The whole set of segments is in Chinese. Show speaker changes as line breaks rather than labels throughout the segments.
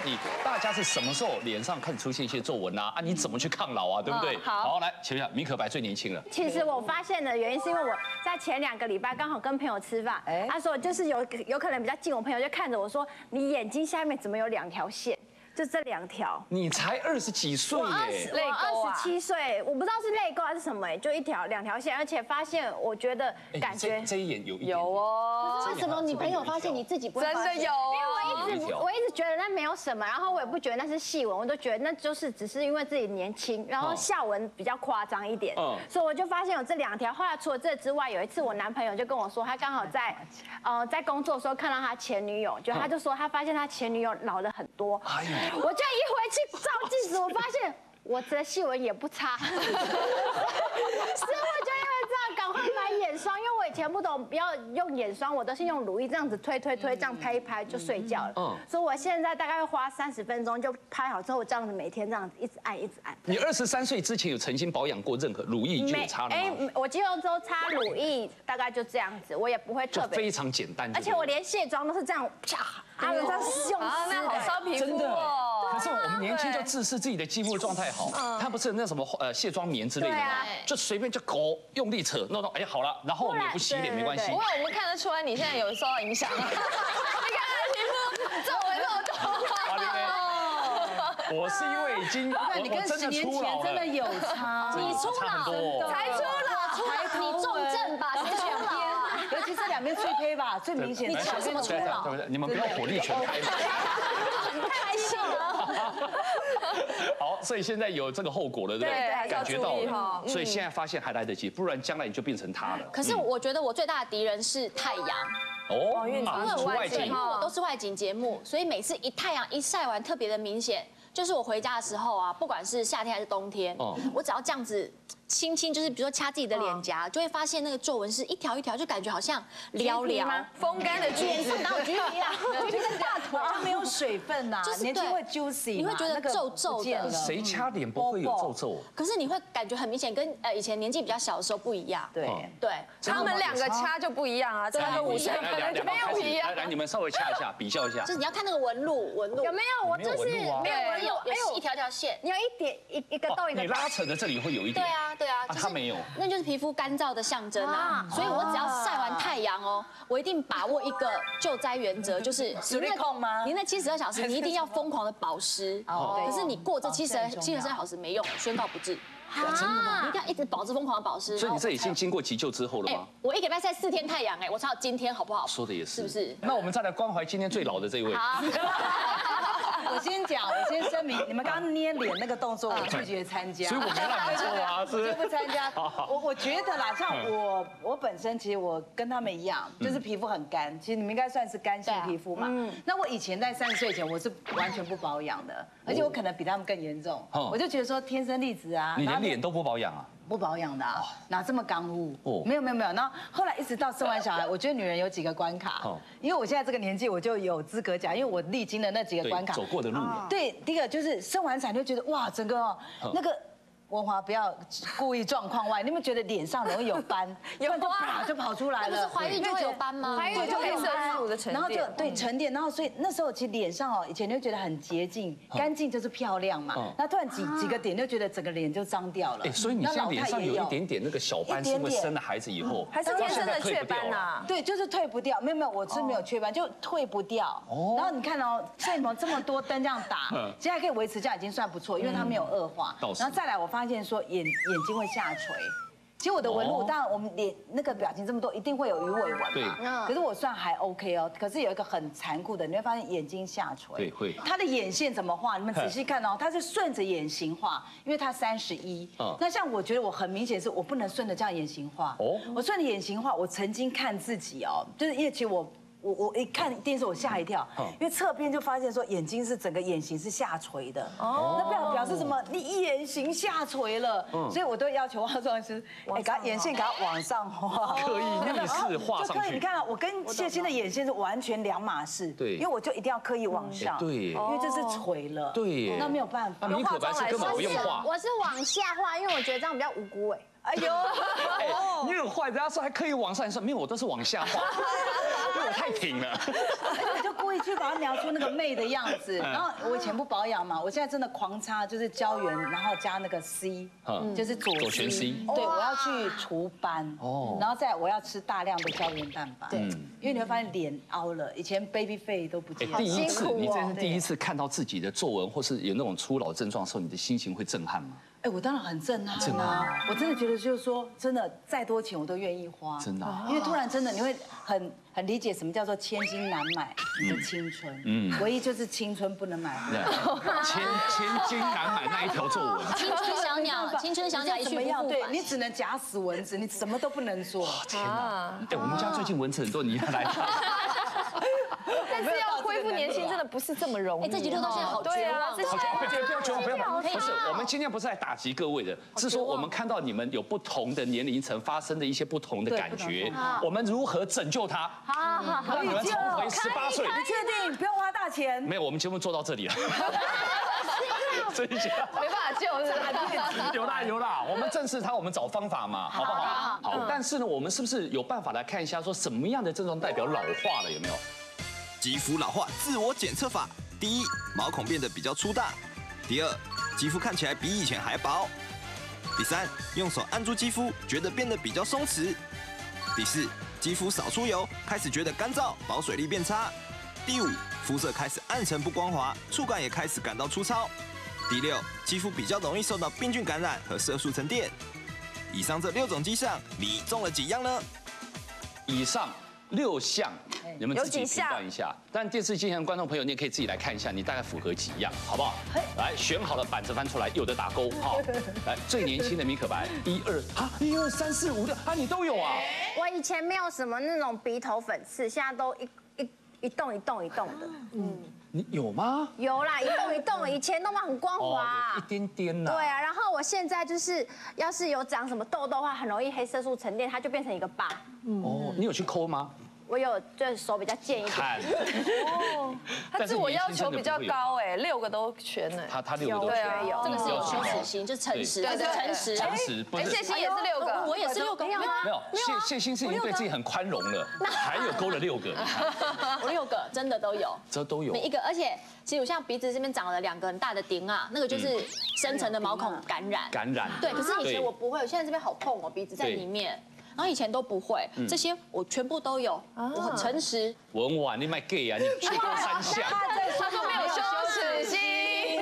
到底大家是什么时候脸上开始出现一些皱纹啊？啊，你怎么去抗老啊？对不对？
嗯好
来，请问一下，米可白最年轻了。
其实我发现的原因是因为我在前两个礼拜刚好跟朋友吃饭，他说就是有有可能比较近，我朋友就看着我说，你眼睛下面怎么有两条线？就这两条。
你才二十几岁
我二
耶
十，，我二十七岁，我不知道是泪沟还是什么，哎，就一条两条线，而且发现我觉得
哎
感觉
这这一眼有一点
有哦，
为什么你朋友发现你自己不会发现？
真的有哦。
因为我一直我一直觉得那没有什么，然后我也不觉得那是细纹，我都觉得那就是只是因为自己年轻，然后下纹比较夸张一点，
嗯。
所以我就发现有这两条。后来除了这之外，有一次我男朋友就跟我说，他刚好在呃在工作的时候看到他前女友，就他就说他发现他前女友老了很多，
哎呦
我就一回去照镜子，我发现。我的细纹也不差，所以我就因为这样赶快买眼霜，因为我以前不懂不要用眼霜，我都是用乳液这样子推推推，这样拍一拍就睡觉了。
嗯
所以我现在大概会花三十分钟就拍好之后，我这样子每天这样子一直按一直按。
你二十三岁之前有曾经保养过任何乳液就擦了吗？
我肌肉周擦乳液大概就这样子，我也不会特别，
就非常简单。
而且我连卸妆都是这样啪，啊，这样用
啊，那好。烧皮肤
真的
哦。
可是我们年轻就自视自己的肌肤状态好，他不是那什么呃卸妆棉之类的吗？就随便就狗用力扯，弄到哎好了，然后我们也不洗脸没关系
不。过我们看得出来，你现在有受到影响。你看皮肤皱纹那么多。
哇你们我是因为已经我
你跟十年前
出老了，
真的有差，
你出
老。
才出老，
出来
你重症吧？是这两边。
尤其是两边最黑吧，最明显。
你
两边都
对不对，你们不要火力全开。
太细了。
好，所以现在有这个后果了，对不
对还？是要
感觉到
注意哈
了，所以现在发现还来得及，不然将来你就变成他了。
可是我觉得我最大的敌人是太阳，
哦，
因为
外景
为我都是外景节目，所以每次一太阳一晒完特别的明显。就是我回家的时候啊，不管是夏天还是冬天
哦，
我只要这样子轻轻，就是比如说掐自己的脸颊，就会发现那个皱纹是一条一条，就感觉好像寥寥。
风干的橘子，
哪有橘皮啊？橘皮在 大腿
它没有水分呐
就，是
年会 juicy，
你会觉得皱皱的
谁掐脸不会有皱皱？
可是你会感觉很明显，跟呃以前年纪比较小的时候不一样。
对。
对，
他们两个掐就不一样啊，差个五十
来来
可能就没有不一样
来。来，你们稍微掐一下，比较一下
就。是你要看那个纹路，纹路
有没有？我
没有
就是
纹路啊
没有纹路，
有
哎
有一条条线。
你有一点一一个洞一个。
你拉扯的这里会有一点。
对啊，对啊，就是
他没有
那就是皮肤干燥的象征啊。所以我只要晒完太阳哦，我一定把握一个救灾原则，就是
你那控吗
你那七十二小时你一定要疯狂的保湿。
哦
可是你过这七十
保湿很重要
七十二小时没用，宣告不治。
真的吗？
你一定要一直保持疯狂的保湿。
所以你这已经经过急救之后了
哎
吗？，
我一个礼拜晒四天太阳，哎，我才有今天好不好？
说的也是，
是不是？
那我们再来关怀今天最老的这位。
好，
我先讲，我先声明，你们刚刚捏脸那个动作，我拒绝参加。
所以我没让你做啊，是不
我就不参加。我我觉得啦，像我我本身其实我跟他们一样，就是皮肤很干。其实你们应该算是干性皮肤嘛。那我以前在三十岁前，我是完全不保养的，而且我可能比他们更严重。
哦
我就觉得说天生丽质啊，
你连脸都不保养啊？
不保养的啊，哪这么刚污？
哦
没有没有没有。然后后来一直到生完小孩，我觉得女人有几个关卡
哦，
因为我现在这个年纪，我就有资格讲，因为我历经了那几个关，卡。
走过的路。
对，第一个就是生完产就觉得哇，整个哦那个。文华不要故意状况外，你有没有觉得脸上容易有斑，有斑就就跑出来了？
不是怀孕就会有斑吗？
怀孕，就
黑色
黑色
素的沉淀
然后就对沉淀，然后所以那时候其实脸上哦，以前就觉得很洁净，干净就是漂亮嘛
嗯。
那突然几几个点就觉得整个脸就脏掉了。
哎，所以你现在脸上有一点点那个小斑，是因为生了孩子以后，
还是天生的雀斑呐？
对，就是退不掉，没有没有，我是没有雀斑，就退不掉。哦然后你看哦，摄影棚这么多灯这样打
嗯，
现在可以维持这样已经算不错，因为它没有恶化然后再来，我发现说眼眼睛会下垂。其实我的纹路，
哦
当然我们脸那个表情这么多，一定会有鱼尾纹嘛。可是我算还 OK 哦。可是有一个很残酷的，你会发现眼睛下垂。
对会
他的眼线怎么画？你们仔细看哦，他是顺着眼型画，因为他三十一
嗯。
那像我觉得我很明显是我不能顺着这样眼型画。
哦
哦。我顺着眼型画，我曾经看自己哦，就是因为其实我。我我一看电视我吓一跳
嗯，
因为侧边就发现说眼睛是整个眼型是下垂的，哦，那表表示什么？你眼型下垂了，所以我都要求化妆师，哎，给他眼线给他往上画，
刻意逆势画上
就刻意
去
你看啊，我跟谢欣的眼线是完全两码事，
对
因为我就一定要刻意往上，
哎对耶
因为这是垂了，
对
那没有办法
那。米可白是根本不用画。
我是往下画，因为我觉得这样比较无辜哎。
哎呦，
哎，你很坏，人家说还刻意往上，你说没有，我都是往下画，因为我太挺了。
而且我就故故意去把它描出那个媚的样子。然后我以前不保养嘛，我现在真的狂擦，就是胶原，然后加那个 C，就是左
左旋 C
对，我要去除斑哦，然后再我要吃大量的胶原蛋白。对，因为你会发现脸凹了，以前 baby face 都不见。
第一次，你这是第一次看到自己的皱纹或是有那种初老症状的时候，你的心情会震撼吗？
哎，我当然很震撼啊！我真的觉得就是说，真的再多钱我都愿意花，
真的啊
因为突然真的你会很很理解什么叫做千金难买你的青春，嗯，唯一就是青春不能买。
千千金难买那一条皱纹。
青春小鸟，青春小鸟一去不
怎么样？对。你只能假死蚊子，你什么都不能做。
天哪！哎，我们家最近蚊子很多，你要来。
但是要恢复年轻真的不是这么容易。
哎这集录到现在好
对啊
绝望，
这些
好，不要不要绝望，不要不
可以
不是，我们今天不是来打击各位的，是说我们看到你们有不同的年龄层发生的一些不同的感觉，我们如何拯救他，
好好好，
让你们重回十八岁。
你确定不用花大钱？
没有，我们节目做到这里了。这一下
没办法救，是吧？
有啦有啦，我们正视它，我们找方法嘛，好不好？好，但是呢，我们是不是有办法来看一下，说什么样的症状代表老化了，有没有？
肌肤老化自我检测法：第一，毛孔变得比较粗大；第二，肌肤看起来比以前还薄；第三，用手按住肌肤，觉得变得比较松弛；第四，肌肤少出油，开始觉得干燥，保水力变差；第五，肤色开始暗沉不光滑，触感也开始感到粗糙；第六，肌肤比较容易受到病菌感染和色素沉淀。以上这六种迹象，你中了几样呢？
以上六项，你们自己评
有几项
断一下。但电视机前的观众朋友，你也可以自己来看一下，你大概符合几样，好不好？来，选好了板子翻出来，有的打勾，好。来，最年轻的米可白，一二啊，一二三四五六啊，你都有啊。
我以前没有什么那种鼻头粉刺，现在都一一一栋一栋一栋的。
嗯你有吗？
有啦，一动一动的，以前弄得很光
哦，
滑
有一。点点呐。
对啊，然后我现在就是，要是有长什么痘痘的话，很容易黑色素沉淀，它就变成一个疤。
哦，你有去抠吗？
我有，就是手比较贱一点。
看，
他自我要求比较高哎，六个都全哎。
他他六个都
对啊
选
这个是有羞耻心，就是诚实，
对
诚实。
诚实，不
哎，
是
谢欣也是六个，
我也是六个，没有啊，
没有谢谢欣是已经对自己很宽容了，还有勾了六个，
我六个真的都有。
这都有。
每。一个，而且其实我像鼻子这边长了两个很大的钉啊，那个就是深层的毛孔感染。
感染。
对，可是以前我不会，我现在这边好痛哦，鼻子在里面。然后以前都不会，
嗯
这些我全部都有，我很诚实。
文婉，你卖 gay 啊，你 去过三项，
他都没有羞耻心。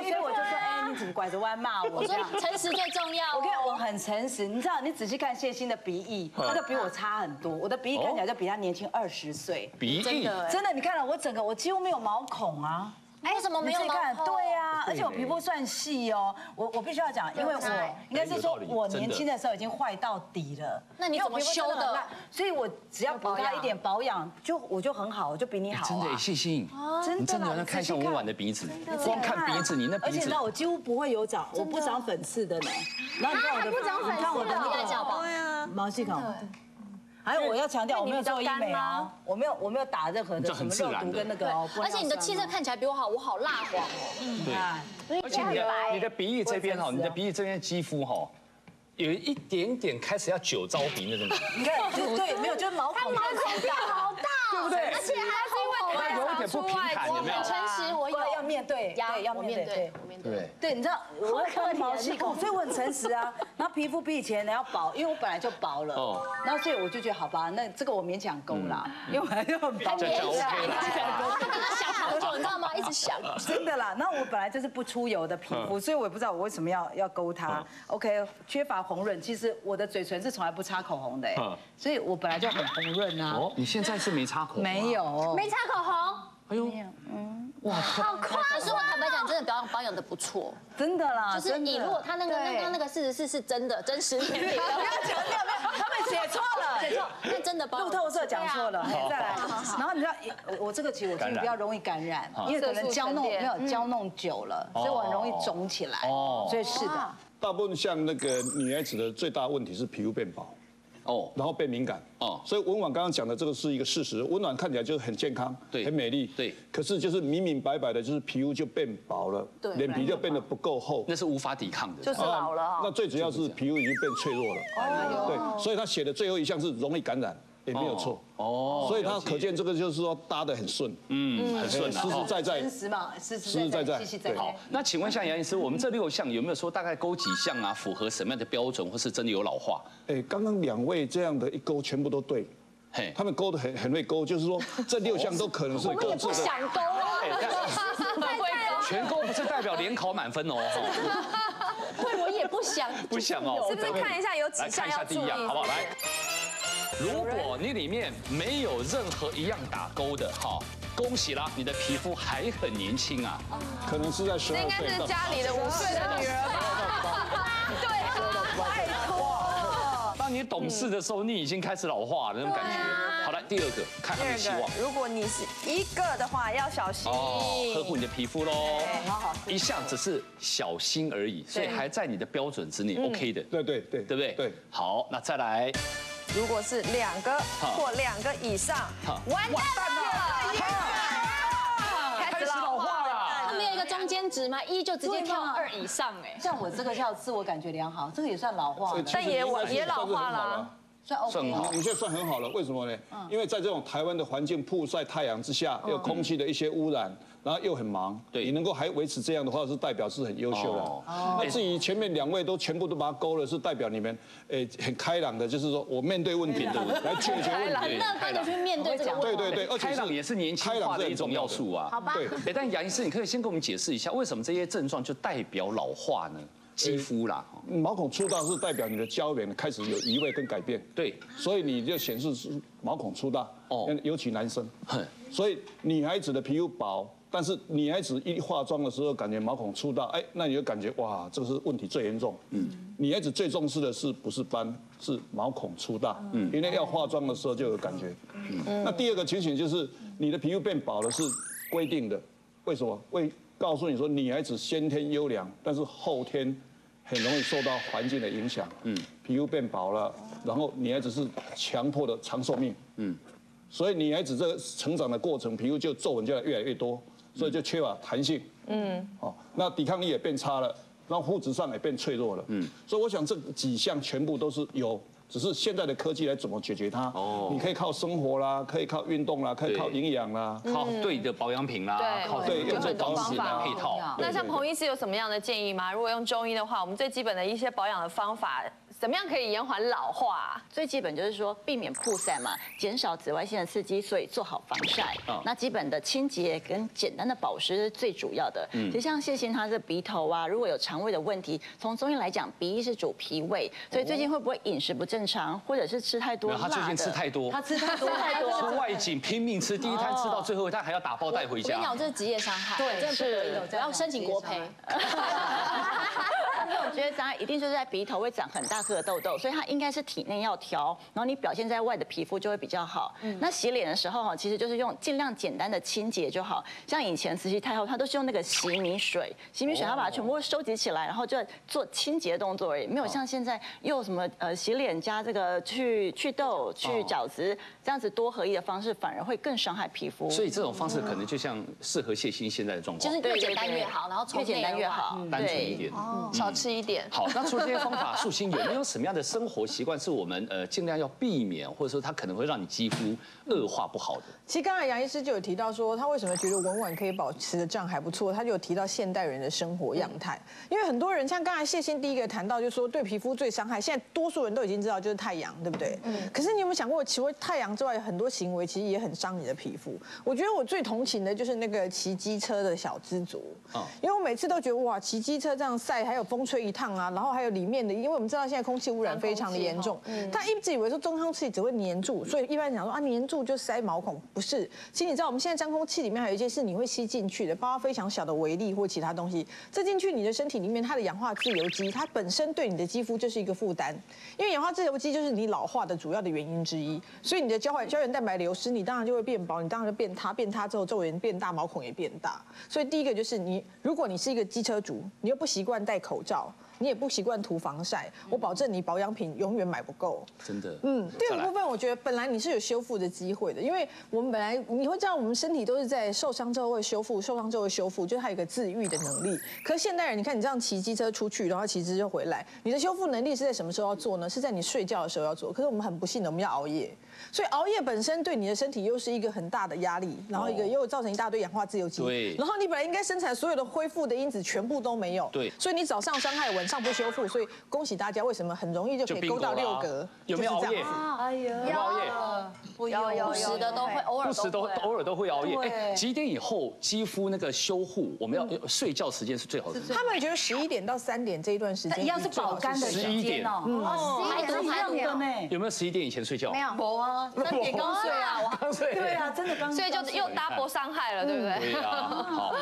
所以我就说，哎，你怎么拐着弯骂我
我说
这样？
诚实最重要
我跟你讲，我
哦。
很诚实，你知道，你仔细看谢欣的鼻翼，他就比我差很多，我的鼻翼看起来就比他年轻二十岁。
鼻翼
真的哎
真的，你看了我整个，我几乎没有毛孔啊。
哎，为什么没有
看，对啊，而且我皮肤算细哦。我我必须要讲，因为我应该是说我年轻的时候已经坏到底了。
那你怎么修的？
所以我只要补它一点保养，就我就很好，我就比你好
真的
啊。
谢欣，
真的
你真的看一下文婉的鼻子，光看鼻子，你那鼻子
而且你知道我几乎不会有长，我不长粉刺的呢。然后你看我的，
不长粉刺
你看我的那个
吧？
毛细孔。还有我要强调，我没有做医美哦，我没有我没有打任何的
这
什么肉毒跟那个哦。
而且你的气色看起来比我好，我好蜡黄哦。
嗯对，
哎
而且你的你的鼻翼这边哈，你的鼻翼这边肌肤哈，有一点点开始要酒糟鼻那种，
你看，就对，没有，就是毛孔
毛孔变好大，
对不对？
而且还
点不平坦，有没有
我很？诚实，我有
对要面对，
呀
对，要
面对
面对，。
我面对。
对，
你知道我要看毛细孔，所以我很诚实啊。然后皮肤比以前要薄，因为我本来就薄了。然后所以我就觉得好吧，那这个我勉强勾啦，因为我本来就很薄。
这样 OK 了。
他刚刚想好久，你知道吗？一直想。
真的啦，然后我本来就是不出油的皮肤，所以我也不知道我为什么要要勾它。OK，缺乏红润，其实我的嘴唇是从来不擦口红的，所以我本来就很红润啊。
哦，你现在是没擦口红吗
没，有，
没擦口红，
哎呦，嗯，哇。
好快
可是我坦白讲，真的保养保养的不错。
真的。啦，
就是你如果他那个那
对。
刚刚那个四十四是真的真实年龄，
不要强调，没有，他们写错了，
写错，那真的保养
路透社讲错了，再来。然后你知道，我我这个其实我就是比较容易感染，因为可能胶弄没有胶弄久了，所以我很容易肿起来。
哦。
所以是的，
大部分像那个女孩子的最大问题是皮肤变薄，
哦，
然后变敏感。
哦
哦，所以温婉刚刚讲的这个是一个事实，温婉看起来就是很健康，
对
很美丽，
对
可是就是明明白白的，就是皮肤就变薄了，
对
脸皮就变得不够厚。
那是无法抵抗的，
就是老了哈。
那最主要是皮肤已经变脆弱了。对，所以他写的最后一项是容易感染，也没有错。
哦，
所以它可见这个就是说搭的很顺，
嗯，很顺啊。
实实在在
真，实嘛，实实
实实在在
好，那请问一下杨医师，我们这六项有没有说大概勾几项啊？符合什么样的标准，或是真的有老化？
哎，刚刚两位这样的一勾全部都对，
嘿，
他们勾的很很会勾，就是说这六项都可能是各自的。
想 勾
全勾不是代表联考满分哦，
会我也不想，
不想哦。
是不是看一下有几项要
第一样，好不好？来，如果你里面没有任何一样打勾的，哈，恭喜啦，你的皮肤还很年轻啊。
可能是在十
这应该是家里的五岁的女儿吧？对啊，拜托。
当你懂事的时候，你已经开始老化了那种感觉。好了，第二个，看他们希望。
如果你是一个的话，要小心。
哦，呵护你的皮肤喽。一向只是小心而已，所以还在你的标准之内，OK 的，
对对对
对不对？
对。
好，那再来，
如果是两个或两个以上，完蛋了，开始老化了。
它没有一个中间值吗？一就直接跳到二以上，哎，
像我这个叫自我感觉良好，这个也算老化，
但也也老化了。
算 OK
你现在算很好了，为什么呢？因为在这种台湾的环境，曝晒太阳之下，有空气的一些污染，然后又很忙，
对。
你能够还维持这样的话，是代表是很优秀的。那至于前面两位都全部都把它勾了，是代表你们诶很开朗的，就是说我面对问题来解决问题。
很乐观的去面对这个问题。
对对对，而且
开朗也是年轻化的一种要素啊。
好吧，
对。
哎，但杨医师，你可以先跟我们解释一下，为什么这些症状就代表老化呢？肌肤啦，
毛孔粗大是代表你的胶原开始有移位跟改变，
对，
所以你就显示是毛孔粗大
哦
哦，尤其男生。
哼，
所以女孩子的皮肤薄，但是女孩子一化妆的时候感觉毛孔粗大，哎，那你就感觉哇，这个是问题最严重。嗯，女孩子最重视的是不是斑，是毛孔粗大。嗯，因为要化妆的时候就有感觉。嗯，那第二个情形就是你的皮肤变薄了是规定的，为什么？会告诉你说女孩子先天优良，但是后天。很容易受到环境的影响，嗯，皮肤变薄了，然后女孩子是强迫的长寿命，嗯，所以女孩子这个成长的过程，皮肤就皱纹就越来越多，所以就缺乏弹性，嗯，哦，那抵抗力也变差了，然后肤质上也变脆弱了，嗯，所以我想这几项全部都是有。只是现在的科技来怎么解决它？哦，你可以靠生活啦，可以靠运动啦，可以靠营养啦，
靠对的保养品啦，
对。
靠
对
用这方
法。
来配套。
那像彭医师有什么样的建议吗？如果用中医的话，我们最基本的一些保养的方法，怎么样可以延缓老化？
最基本就是说避免曝晒嘛，减少紫外线的刺激，所以做好防晒。那基本的清洁跟简单的保湿是最主要的。嗯其实像谢欣他的鼻头啊，如果有肠胃的问题，从中医来讲，鼻翼是主脾胃，所以最近会不会饮食不正常，或者是吃太多辣的？
他最近吃太多，
他吃太多
太多
吃外景拼命吃，第一摊吃到最后一摊还要打包带回家
我跟你讲，。这是职业伤害，
对是
我要申请国赔。
因为我觉得咱一定就是在鼻头会长很大颗的痘痘，所以它应该是体内要调，然后你表现在外的皮肤就会比较好。嗯那洗脸的时候哈，其实就是用尽量简单的清洁就好。像以前慈禧太后，她都是用那个洗米水，洗米水她把它全部收集起来，然后就做清洁动作而已，没有像现在又什么呃洗脸加这个去去痘、去角质这样子多合一的方式，反而会更伤害皮肤。
所以这种方式可能就像适合谢欣现在的状况，
就是越简单越好，然后
越简单越好，
单纯一点。
少吃一点。
好，那除了这些方法，素心有没有什么样的生活习惯是我们呃尽量要避免，或者说它可能会让你肌肤恶化不好的？
其实刚才杨医师就有提到说，他为什么觉得稳稳可以保持的这样还不错，他就有提到现代人的生活样态。因为很多人像刚才谢欣第一个谈到，就说对皮肤最伤害，现在多数人都已经知道就是太阳，对不对？嗯。可是你有没有想过，除了太阳之外，很多行为其实也很伤你的皮肤。我觉得我最同情的就是那个骑机车的小资族，
嗯
因为我每次都觉得哇，骑机车这样晒，还有风吹一趟啊，然后还有里面的，因为我们知道现在空气污染非常的严重，他一直以为说中空气只会粘住，所以一般讲说啊粘住就塞毛孔，不是。其实你知道我们现在真空气里面还有一些是你会吸进去的，包括非常小的微粒或其他东西，这进去你的身体里面，它的氧化自由基，它本身对你的肌肤就是一个负担，因为氧化自由基就是你老化的主要的原因之一，所以你的胶原胶原蛋白流失，你当然就会变薄，你当然就变塌，变塌之后皱纹变大，毛孔也变大。所以第一个就是你，如果你是一个机车族，你又不习惯戴口罩。你也不习惯涂防晒，我保证你保养品永远买不够。
真的。
嗯，第二个部分我觉得本来你是有修复的机会的，因为我们本来你会知道我们身体都是在受伤之后会修复，受伤之后会修复，就是它有一个自愈的能力。可是现代人，你看你这样骑机车出去，然后骑机车回来，你的修复能力是在什么时候要做呢？是在你睡觉的时候要做。可是我们很不幸的，我们要熬夜。所以熬夜本身对你的身体又是一个很大的压力，然后一个又造成一大堆氧化自由基，
对
然后你本来应该生产所有的恢复的因子全部都没有，
对
所以你早上伤害，晚上不修复，所以恭喜大家，为什么很容易就可以勾到六格？
有没有熬夜？
哎呀，
有熬夜？
我
有有
不时的都会，偶尔
不时都
会
偶尔都会熬夜。
对
哎，几点以后肌肤那个修护，我们要睡觉时间是最好的。
他们觉得十一点到三点这一段时间
一样是保肝的时
11点
间哦，
哦
排毒排毒
的呢。
有没有十一点以前睡觉？
没有，
三点刚睡啊，
刚睡。
对啊，真的刚
所以就又 double 伤害了，对不对？
对啊，好。